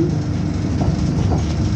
よし。